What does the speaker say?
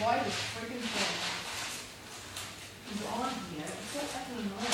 white as freaking thing is on here. It's so effing annoying.